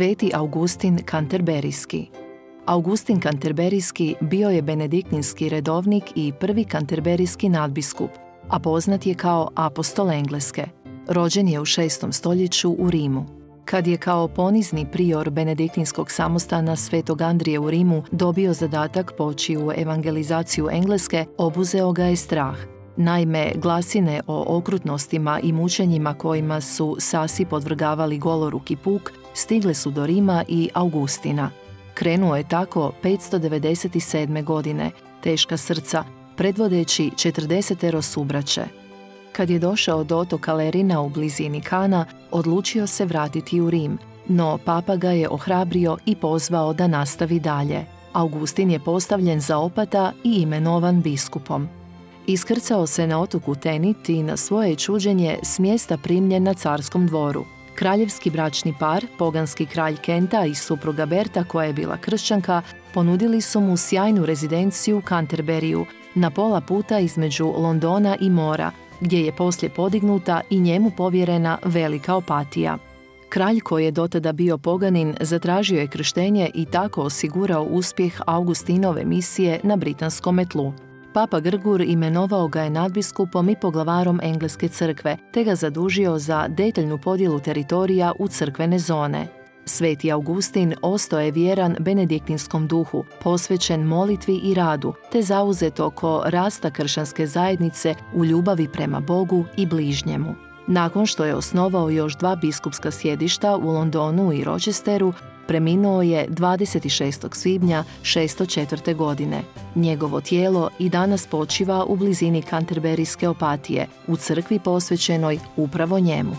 Sveti Augustin Kanterberijski Augustin Kanterberijski bio je benediktinski redovnik i prvi kanterberijski nadbiskup, a poznat je kao apostol Engleske. Rođen je u 6. stoljeću u Rimu. Kad je kao ponizni prior benediktinskog samostana Svetog Andrije u Rimu dobio zadatak poći u evangelizaciju Engleske, obuzeo ga je strah. Naime, glasine o okrutnostima i mučenjima kojima su Sasi podvrgavali goloruki puk stigle su do Rima i Augustina. Krenuo je tako 597. godine, teška srca, predvodeći 40 subraće. Kad je došao do otoka Lerina u blizini Kana, odlučio se vratiti u Rim, no papa ga je ohrabrio i pozvao da nastavi dalje. Augustin je postavljen za opata i imenovan biskupom. Iskrcao se na otoku Tenit i na svoje čuđenje s mjesta primljen na carskom dvoru. Kraljevski bračni par, poganski kralj Kenta i supruga Berta koja je bila kršćanka, ponudili su mu sjajnu rezidenciju u Canterberiju, na pola puta između Londona i mora, gdje je poslije podignuta i njemu povjerena velika opatija. Kralj koji je dotada bio poganin zatražio je krštenje i tako osigurao uspjeh Augustinove misije na britanskom tlu. Papa Grgur imenovao ga je nadbiskupom i poglavarom Engleske crkve, te ga zadužio za detaljnu podjelu teritorija u crkvene zone. Sveti Augustin ostao je vjeran benediktinskom duhu, posvećen molitvi i radu, te zauzet oko rasta kršćanske zajednice u ljubavi prema Bogu i bližnjemu. Nakon što je osnovao još dva biskupska sjedišta u Londonu i Rochesteru, Preminuo je 26. svibnja 604. godine. Njegovo tijelo i danas počiva u blizini Kanterberijske opatije, u crkvi posvećenoj upravo njemu.